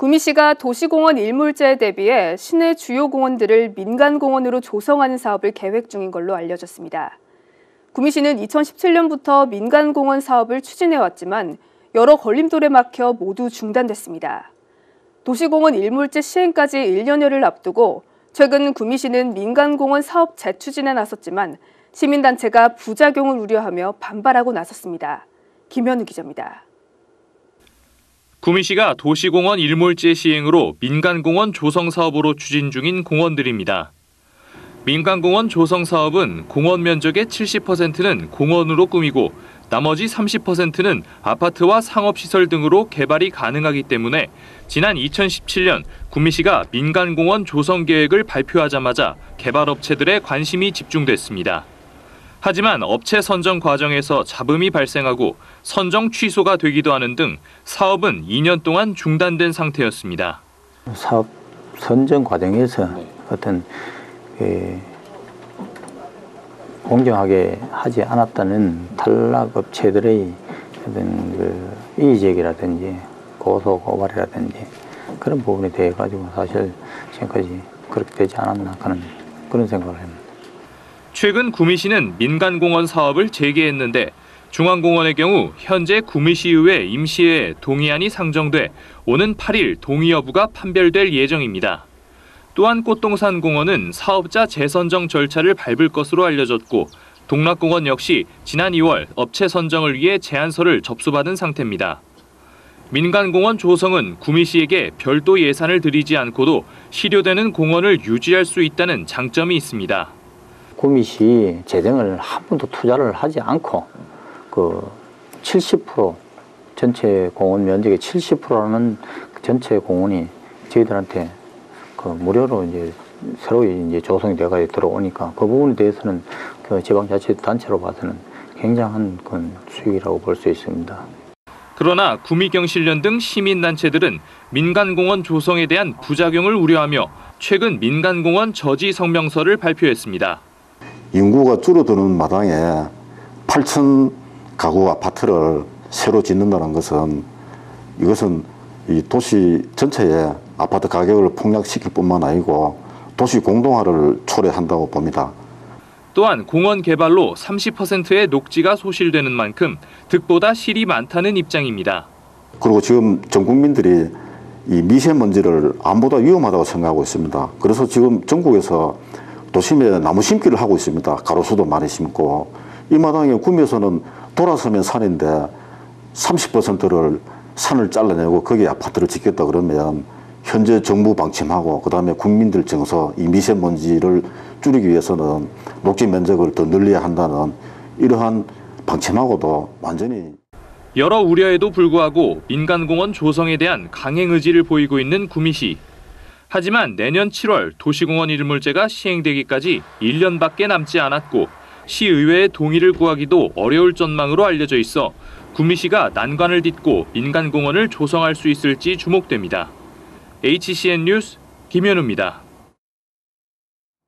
구미시가 도시공원 일몰제에 대비해 시내 주요 공원들을 민간공원으로 조성하는 사업을 계획 중인 걸로 알려졌습니다. 구미시는 2017년부터 민간공원 사업을 추진해왔지만 여러 걸림돌에 막혀 모두 중단됐습니다. 도시공원 일몰제 시행까지 1년여를 앞두고 최근 구미시는 민간공원 사업 재추진에 나섰지만 시민단체가 부작용을 우려하며 반발하고 나섰습니다. 김현우 기자입니다. 구미시가 도시공원 일몰제 시행으로 민간공원 조성 사업으로 추진 중인 공원들입니다. 민간공원 조성 사업은 공원 면적의 70%는 공원으로 꾸미고 나머지 30%는 아파트와 상업시설 등으로 개발이 가능하기 때문에 지난 2017년 구미시가 민간공원 조성 계획을 발표하자마자 개발업체들의 관심이 집중됐습니다. 하지만 업체 선정 과정에서 잡음이 발생하고 선정 취소가 되기도 하는 등 사업은 2년 동안 중단된 상태였습니다. 사업 선정 과정에서 네. 어떤 그 공정하게 하지 않았다는 탈락 업체들의 어떤 그 이의 제기라든지 고소 고발이라든지 그런 부분에 대해 가지고 사실 지금까지 그렇게 되지 않았나 하는 그런 생각을 합니다. 최근 구미시는 민간공원 사업을 재개했는데 중앙공원의 경우 현재 구미시의회 임시회에 동의안이 상정돼 오는 8일 동의 여부가 판별될 예정입니다. 또한 꽃동산공원은 사업자 재선정 절차를 밟을 것으로 알려졌고 동락공원 역시 지난 2월 업체 선정을 위해 제안서를 접수받은 상태입니다. 민간공원 조성은 구미시에게 별도 예산을 들이지 않고도 실효되는 공원을 유지할 수 있다는 장점이 있습니다. 구미시 재정을 한 번도 투자를 하지 않고 그 70% 전체 공원 면적의 70%라는 전체 공원이 저희들한테 그 무료로 이제 새로 이제 조성이 돼가 들어오니까 그 부분에 대해서는 그 지방자치단체로 봐서는 굉장한 그 수익이라고 볼 수 있습니다. 그러나 구미경실련 등 시민단체들은 민간공원 조성에 대한 부작용을 우려하며 최근 민간공원 저지 성명서를 발표했습니다. 인구가 줄어드는 마당에 8천 가구 아파트를 새로 짓는다는 것은 이것은 이 도시 전체에 아파트 가격을 폭락시킬 뿐만 아니고 도시 공동화를 초래한다고 봅니다. 또한 공원 개발로 30%의 녹지가 소실되는 만큼 득보다 실이 많다는 입장입니다. 그리고 지금 전 국민들이 이 미세먼지를 암보다 위험하다고 생각하고 있습니다. 그래서 지금 전국에서 도심에 나무 심기를 하고 있습니다. 가로수도 많이 심고 이 마당에 구미에서는 돌아서면 산인데 30%를 산을 잘라내고 거기에 아파트를 짓겠다 그러면 현재 정부 방침하고 그다음에 국민들 정서 이 미세먼지를 줄이기 위해서는 녹지 면적을 더 늘려야 한다는 이러한 방침하고도 완전히 여러 우려에도 불구하고 민간공원 조성에 대한 강행 의지를 보이고 있는 구미시. 하지만 내년 7월 도시공원 일몰제가 시행되기까지 1년밖에 남지 않았고 시의회의 동의를 구하기도 어려울 전망으로 알려져 있어 구미시가 난관을 딛고 민간공원을 조성할 수 있을지 주목됩니다. HCN 뉴스 김현우입니다.